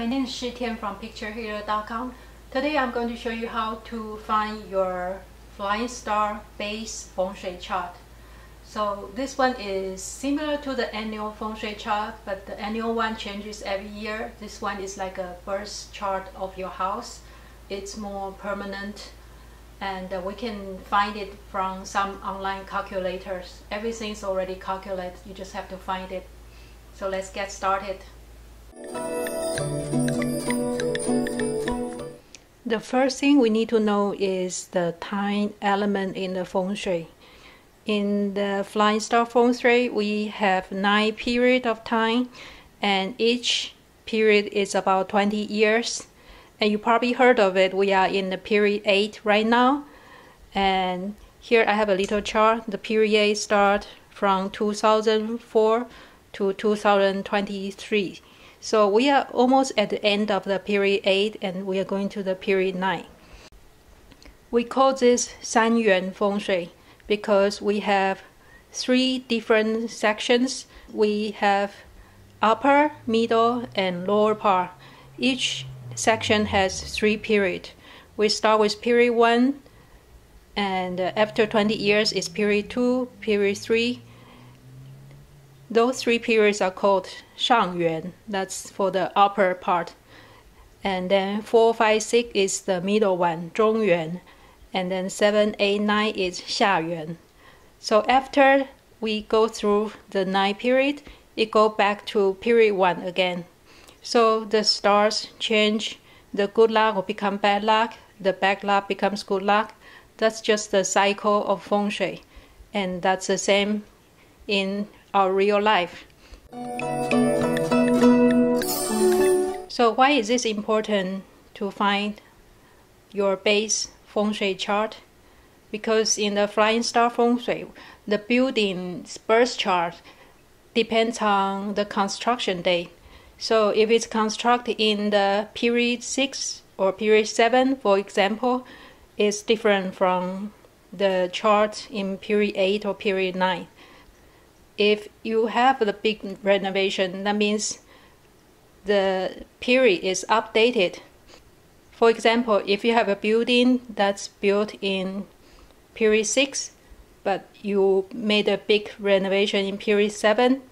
my name is Shi Tian from PictureHealer.com. Today I'm going to show you how to find your flying star base feng shui chart. So this one is similar to the annual feng shui chart, but the annual one changes every year. This one is like a birth chart of your house. It's more permanent and uh, we can find it from some online calculators. Everything's already calculated, you just have to find it. So let's get started. The first thing we need to know is the time element in the feng shui. In the flying star feng shui, we have nine period of time, and each period is about 20 years. And you probably heard of it. We are in the period eight right now, and here I have a little chart. The period start from 2004 to 2023. So we are almost at the end of the period 8 and we are going to the period 9. We call this San Yuan Feng Shui because we have three different sections. We have upper, middle, and lower part. Each section has three periods. We start with period 1 and after 20 years is period 2, period 3, those three periods are called Shangyuan, that's for the upper part. And then 4, 5, 6 is the middle one, Zhongyuan. And then 7, 8, 9 is Xiayuan. So after we go through the 9 period, it go back to period 1 again. So the stars change, the good luck will become bad luck, the bad luck becomes good luck. That's just the cycle of feng shui. And that's the same in our real life. So why is this important to find your base feng shui chart? Because in the flying star feng shui, the building's birth chart depends on the construction date. So if it's constructed in the period 6 or period 7, for example, it's different from the chart in period 8 or period 9 if you have the big renovation, that means the period is updated. For example, if you have a building that's built in period 6, but you made a big renovation in period 7,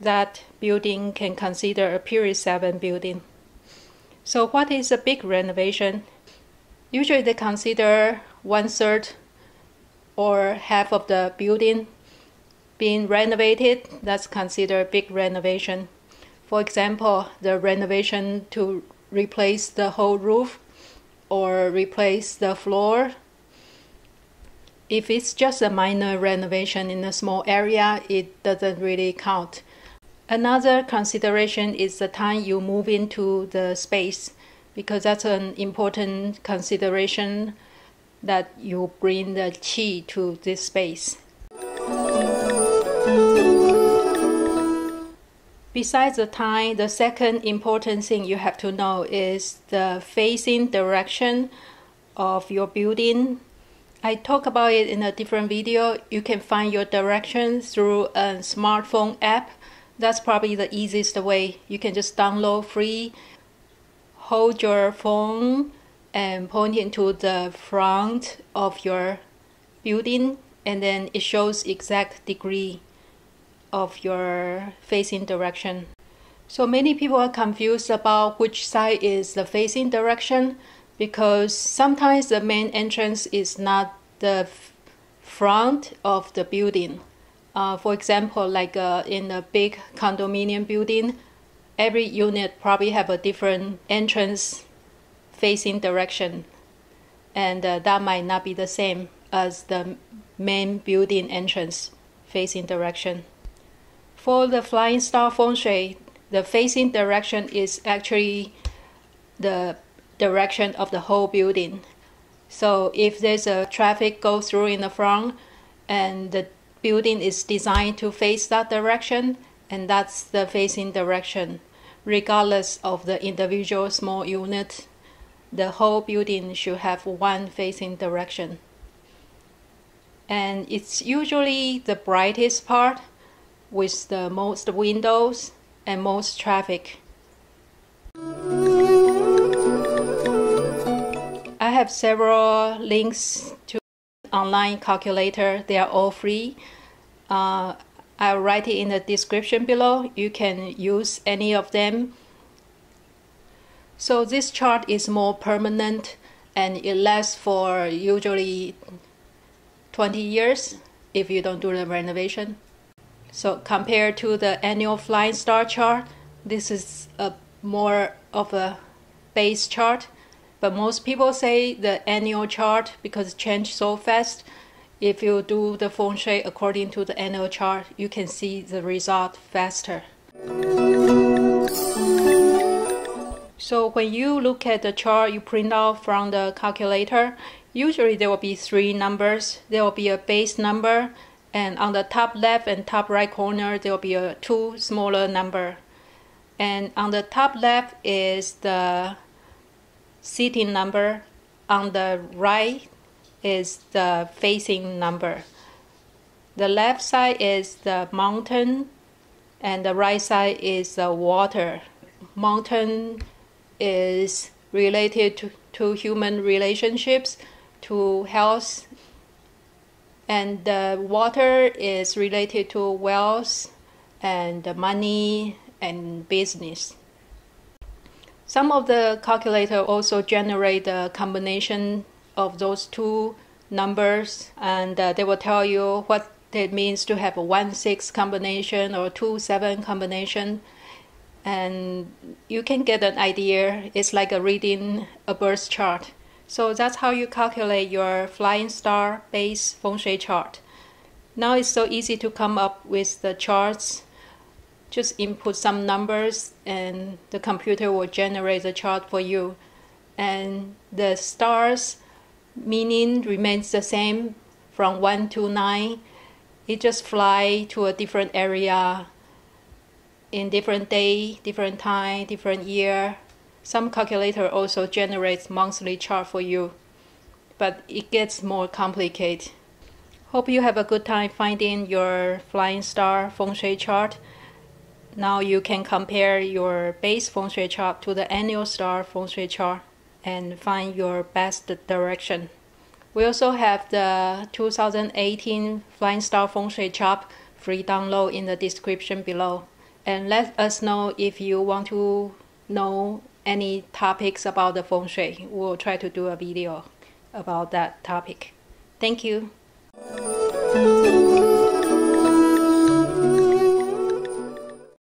that building can consider a period 7 building. So, what is a big renovation? Usually, they consider one third or half of the building being renovated, that's considered a big renovation. For example, the renovation to replace the whole roof or replace the floor. If it's just a minor renovation in a small area, it doesn't really count. Another consideration is the time you move into the space because that's an important consideration that you bring the qi to this space. Besides the time, the second important thing you have to know is the facing direction of your building. I talk about it in a different video. You can find your direction through a smartphone app. That's probably the easiest way. You can just download free, hold your phone and point it to the front of your building and then it shows exact degree of your facing direction. So many people are confused about which side is the facing direction because sometimes the main entrance is not the front of the building. Uh, for example, like uh, in a big condominium building, every unit probably have a different entrance facing direction, and uh, that might not be the same as the main building entrance facing direction. For the flying star feng shui, the facing direction is actually the direction of the whole building. So if there's a traffic go through in the front and the building is designed to face that direction and that's the facing direction regardless of the individual small unit the whole building should have one facing direction and it's usually the brightest part with the most windows and most traffic. I have several links to online calculator. They are all free. Uh, I'll write it in the description below. You can use any of them. So this chart is more permanent and it lasts for usually 20 years if you don't do the renovation. So compared to the annual flying star chart, this is a more of a base chart. But most people say the annual chart because it changes so fast. If you do the feng shui according to the annual chart, you can see the result faster. So when you look at the chart you print out from the calculator, usually there will be three numbers. There will be a base number, and on the top left and top right corner there will be a two smaller number. And on the top left is the seating number. On the right is the facing number. The left side is the mountain, and the right side is the water. Mountain is related to, to human relationships, to health, and the water is related to wealth and money and business. Some of the calculator also generate the combination of those two numbers and uh, they will tell you what it means to have a 1 6 combination or 2 7 combination. And you can get an idea. It's like a reading a birth chart so that's how you calculate your flying star base feng shui chart. Now it's so easy to come up with the charts. Just input some numbers and the computer will generate the chart for you. And the stars meaning remains the same from 1 to 9 it just fly to a different area in different day different time different year some calculator also generates monthly chart for you but it gets more complicated hope you have a good time finding your flying star feng shui chart now you can compare your base feng shui chart to the annual star feng shui chart and find your best direction. We also have the 2018 Flying Star Feng Shui chart free download in the description below. And let us know if you want to know any topics about the feng shui. We'll try to do a video about that topic. Thank you.